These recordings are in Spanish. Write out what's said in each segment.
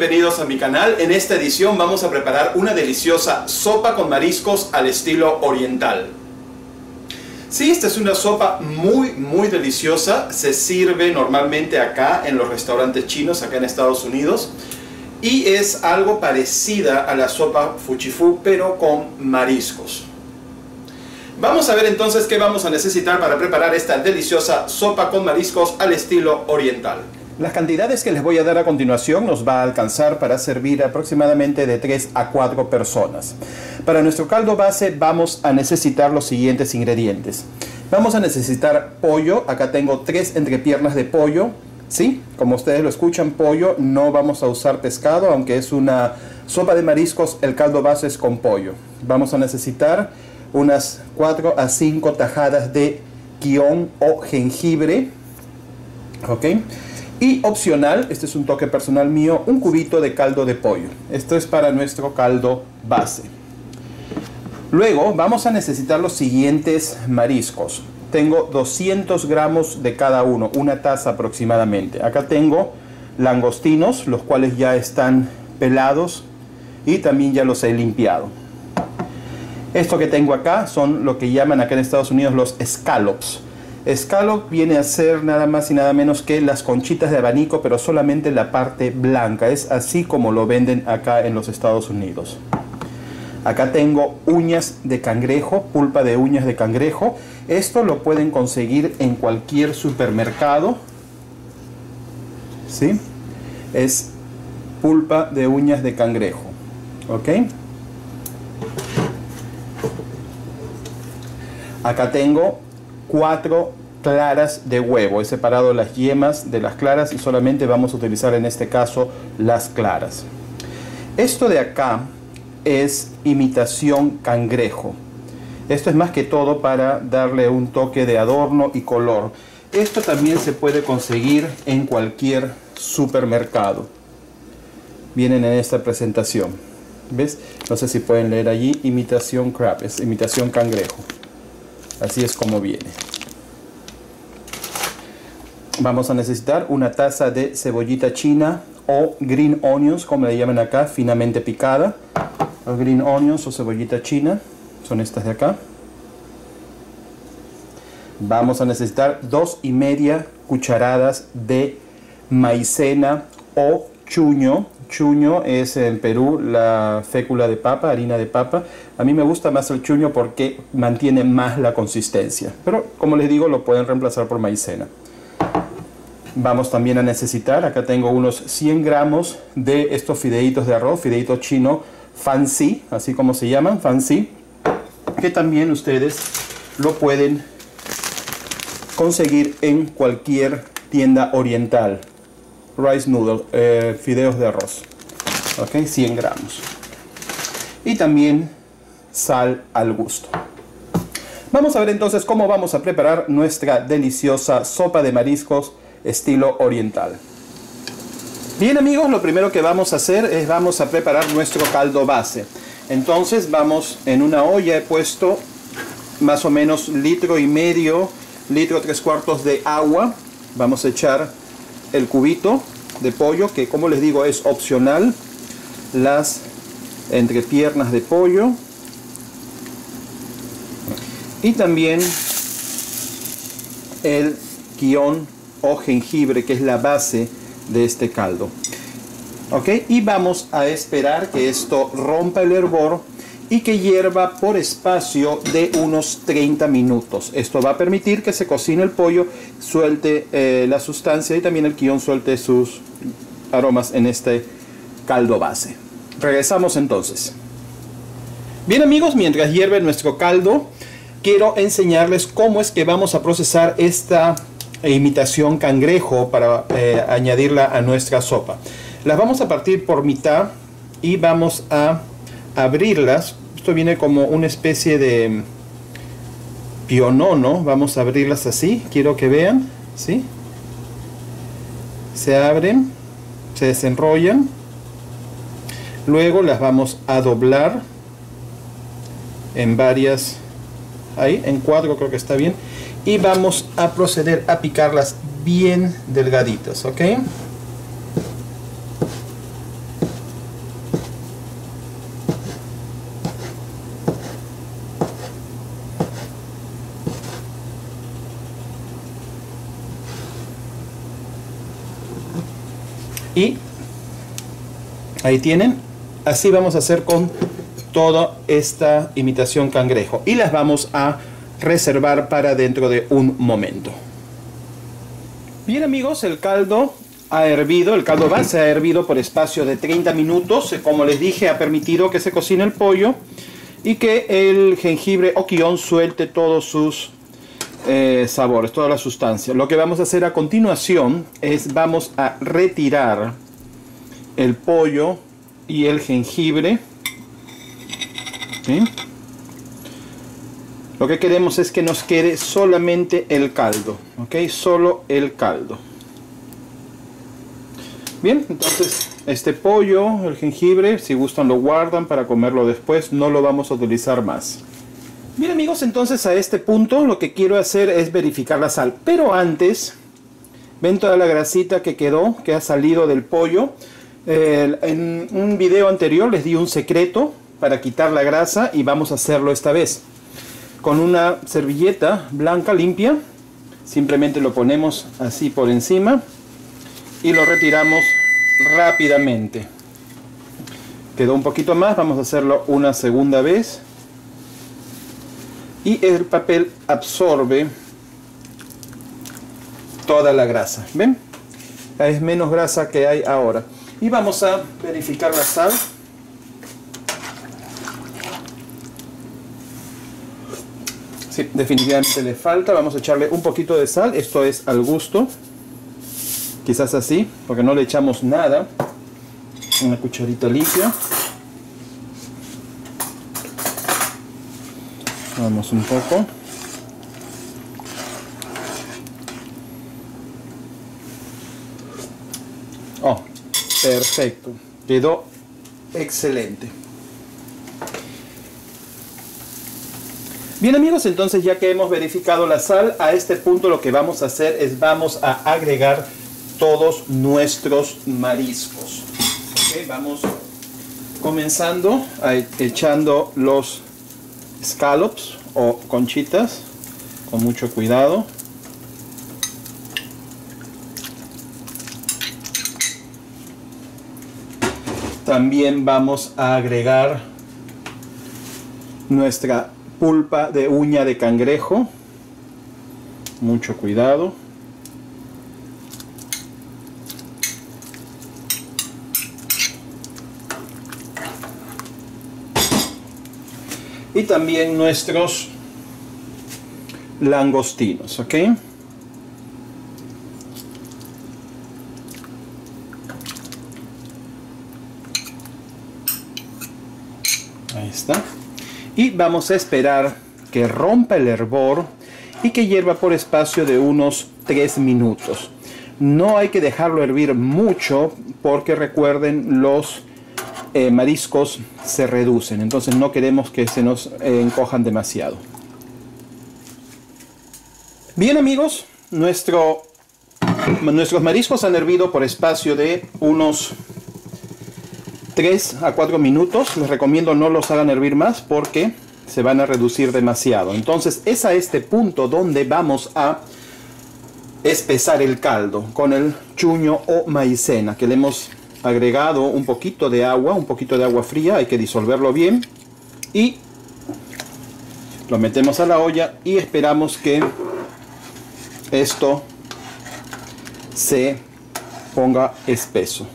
Bienvenidos a mi canal. En esta edición vamos a preparar una deliciosa sopa con mariscos al estilo oriental. Sí, esta es una sopa muy, muy deliciosa. Se sirve normalmente acá en los restaurantes chinos, acá en Estados Unidos. Y es algo parecida a la sopa fuchifu, pero con mariscos. Vamos a ver entonces qué vamos a necesitar para preparar esta deliciosa sopa con mariscos al estilo oriental. Las cantidades que les voy a dar a continuación nos va a alcanzar para servir aproximadamente de 3 a 4 personas. Para nuestro caldo base vamos a necesitar los siguientes ingredientes. Vamos a necesitar pollo, acá tengo tres entrepiernas de pollo, ¿sí? Como ustedes lo escuchan, pollo, no vamos a usar pescado, aunque es una sopa de mariscos, el caldo base es con pollo. Vamos a necesitar unas 4 a 5 tajadas de guion o jengibre, ¿ok? Y opcional, este es un toque personal mío, un cubito de caldo de pollo. Esto es para nuestro caldo base. Luego vamos a necesitar los siguientes mariscos. Tengo 200 gramos de cada uno, una taza aproximadamente. Acá tengo langostinos, los cuales ya están pelados y también ya los he limpiado. Esto que tengo acá son lo que llaman acá en Estados Unidos los scallops Scallop viene a ser nada más y nada menos que las conchitas de abanico, pero solamente la parte blanca. Es así como lo venden acá en los Estados Unidos. Acá tengo uñas de cangrejo, pulpa de uñas de cangrejo. Esto lo pueden conseguir en cualquier supermercado. ¿Sí? Es pulpa de uñas de cangrejo. ¿Ok? Acá tengo cuatro claras de huevo. He separado las yemas de las claras y solamente vamos a utilizar en este caso las claras. Esto de acá es imitación cangrejo. Esto es más que todo para darle un toque de adorno y color. Esto también se puede conseguir en cualquier supermercado. Vienen en esta presentación. ¿Ves? No sé si pueden leer allí. Imitación crab. Es imitación cangrejo. Así es como viene. Vamos a necesitar una taza de cebollita china o green onions, como le llaman acá, finamente picada. Los green onions o cebollita china son estas de acá. Vamos a necesitar dos y media cucharadas de maicena o chuño chuño es en Perú la fécula de papa, harina de papa. A mí me gusta más el chuño porque mantiene más la consistencia. Pero como les digo, lo pueden reemplazar por maicena. Vamos también a necesitar, acá tengo unos 100 gramos de estos fideitos de arroz, fideito chino fancy, así como se llaman, fancy, que también ustedes lo pueden conseguir en cualquier tienda oriental rice noodle, eh, fideos de arroz. Ok, 100 gramos. Y también sal al gusto. Vamos a ver entonces cómo vamos a preparar nuestra deliciosa sopa de mariscos estilo oriental. Bien amigos, lo primero que vamos a hacer es vamos a preparar nuestro caldo base. Entonces vamos en una olla, he puesto más o menos litro y medio, litro tres cuartos de agua. Vamos a echar el cubito de pollo, que como les digo es opcional, las entrepiernas de pollo y también el guion o jengibre, que es la base de este caldo. Ok, y vamos a esperar que esto rompa el hervor y que hierva por espacio de unos 30 minutos. Esto va a permitir que se cocine el pollo, suelte eh, la sustancia y también el guion suelte sus aromas en este caldo base. Regresamos entonces. Bien amigos, mientras hierve nuestro caldo, quiero enseñarles cómo es que vamos a procesar esta imitación cangrejo para eh, añadirla a nuestra sopa. Las vamos a partir por mitad y vamos a abrirlas esto viene como una especie de pionono. Vamos a abrirlas así. Quiero que vean. ¿sí? Se abren, se desenrollan. Luego las vamos a doblar en varias, ahí, en cuatro creo que está bien. Y vamos a proceder a picarlas bien delgaditas, ¿ok? Ahí tienen. Así vamos a hacer con toda esta imitación cangrejo. Y las vamos a reservar para dentro de un momento. Bien amigos, el caldo ha hervido, el caldo base ha hervido por espacio de 30 minutos. Como les dije, ha permitido que se cocine el pollo y que el jengibre o quión suelte todos sus eh, sabores, toda la sustancia. Lo que vamos a hacer a continuación es vamos a retirar el pollo y el jengibre. Lo que queremos es que nos quede solamente el caldo, ¿ok? Solo el caldo. Bien, entonces este pollo, el jengibre, si gustan lo guardan para comerlo después, no lo vamos a utilizar más. Bien amigos, entonces a este punto lo que quiero hacer es verificar la sal. Pero antes, ven toda la grasita que quedó, que ha salido del pollo. en un video anterior les di un secreto para quitar la grasa y vamos a hacerlo esta vez. Con una servilleta blanca limpia, simplemente lo ponemos así por encima y lo retiramos rápidamente. Quedó un poquito más, vamos a hacerlo una segunda vez. Y el papel absorbe toda la grasa. ¿Ven? Es menos grasa que hay ahora. Y vamos a verificar la sal. Sí, definitivamente le falta. Vamos a echarle un poquito de sal. Esto es al gusto quizás así, porque no le echamos nada. Una cucharita limpia. Vamos un poco. Oh, perfecto. Quedó excelente. Bien amigos, entonces ya que hemos verificado la sal, a este punto lo que vamos a hacer es vamos a agregar todos nuestros mariscos. vamos comenzando echando los scallops o conchitas con mucho cuidado. También vamos a agregar nuestra pulpa de uña de cangrejo. Mucho cuidado. Y también nuestros langostinos, ¿ok? Ahí está. Y vamos a esperar que rompa el hervor y que hierva por espacio de unos 3 minutos. No hay que dejarlo hervir mucho porque recuerden los eh, mariscos se reducen, entonces no queremos que se nos eh, encojan demasiado. Bien amigos, nuestro, nuestros mariscos han hervido por espacio de unos 3 a 4 minutos. Les recomiendo no los hagan hervir más porque se van a reducir demasiado. Entonces es a este punto donde vamos a espesar el caldo con el chuño o maicena que le hemos agregado un poquito de agua, un poquito de agua fría, hay que disolverlo bien y lo metemos a la olla y esperamos que esto se ponga espeso.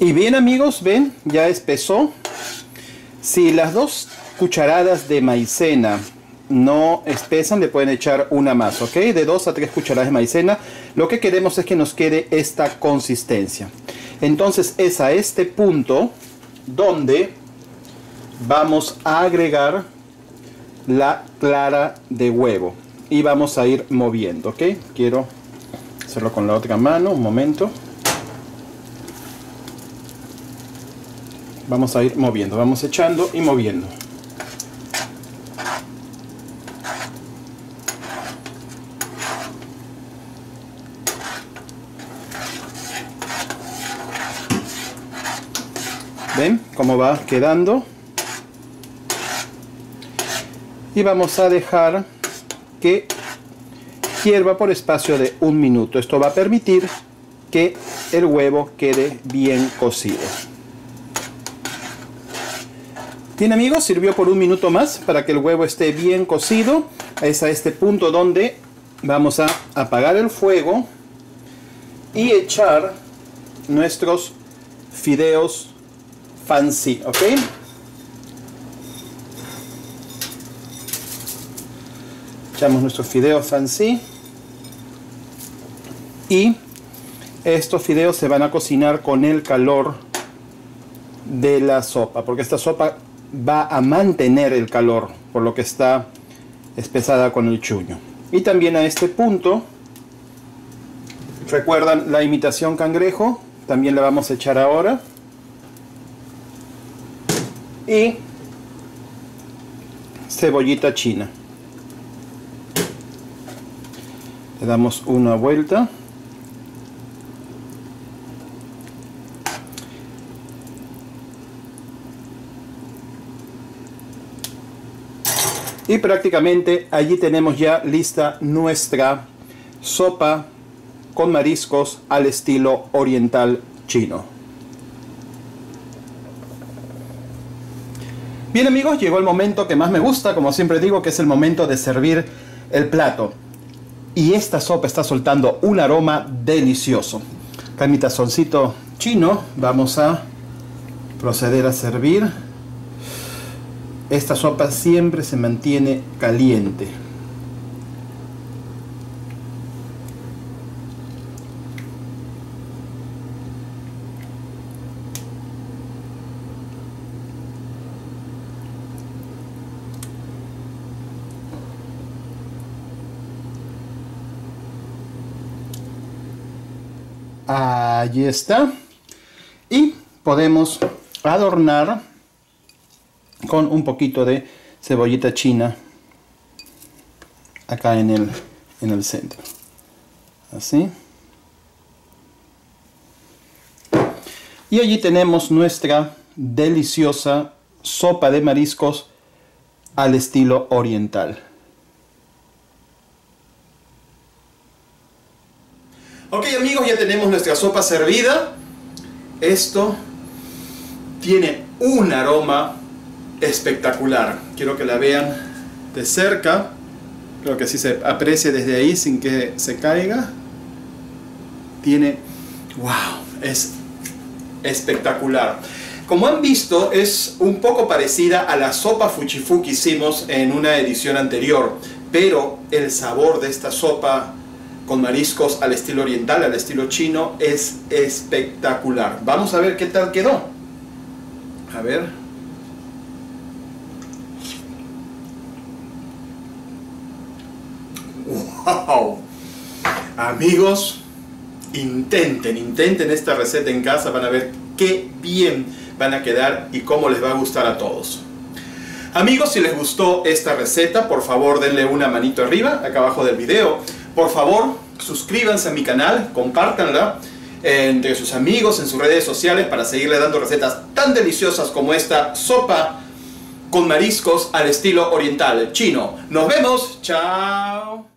Y bien amigos, ven, ya espesó. Si las dos cucharadas de maicena no espesan, le pueden echar una más, ¿ok? De 2 a 3 cucharadas de maicena. Lo que queremos es que nos quede esta consistencia. Entonces es a este punto donde vamos a agregar la clara de huevo. Y vamos a ir moviendo, ¿ok? Quiero hacerlo con la otra mano, un momento. Vamos a ir moviendo, vamos echando y moviendo. ¿Ven cómo va quedando? Y vamos a dejar que hierva por espacio de un minuto. Esto va a permitir que el huevo quede bien cocido. Bien amigos, sirvió por un minuto más para que el huevo esté bien cocido. Es a este punto donde vamos a apagar el fuego y echar nuestros fideos fancy, ¿ok? Echamos nuestros fideos fancy y estos fideos se van a cocinar con el calor de la sopa, porque esta sopa va a mantener el calor, por lo que está espesada con el chuño. Y también a este punto, recuerdan la imitación cangrejo, también la vamos a echar ahora. Y cebollita china. Le damos una vuelta. Y prácticamente allí tenemos ya lista nuestra sopa con mariscos al estilo oriental chino. Bien amigos, llegó el momento que más me gusta, como siempre digo, que es el momento de servir el plato. Y esta sopa está soltando un aroma delicioso. Acá chino, vamos a proceder a servir esta sopa siempre se mantiene caliente. Allí está. Y podemos adornar con un poquito de cebollita china acá en el, en el centro. Así. Y allí tenemos nuestra deliciosa sopa de mariscos al estilo oriental. Ok amigos, ya tenemos nuestra sopa servida. Esto tiene un aroma espectacular. Quiero que la vean de cerca. Creo que así se aprecie desde ahí sin que se caiga. Tiene... ¡Wow! Es espectacular. Como han visto, es un poco parecida a la sopa fuchifu que hicimos en una edición anterior, pero el sabor de esta sopa con mariscos al estilo oriental, al estilo chino, es espectacular. Vamos a ver qué tal quedó. A ver. ¡Wow! Amigos, intenten, intenten esta receta en casa, van a ver qué bien van a quedar y cómo les va a gustar a todos. Amigos, si les gustó esta receta, por favor denle una manito arriba, acá abajo del video. Por favor, suscríbanse a mi canal, compártanla entre sus amigos, en sus redes sociales, para seguirle dando recetas tan deliciosas como esta sopa con mariscos al estilo oriental chino. Nos vemos, chao.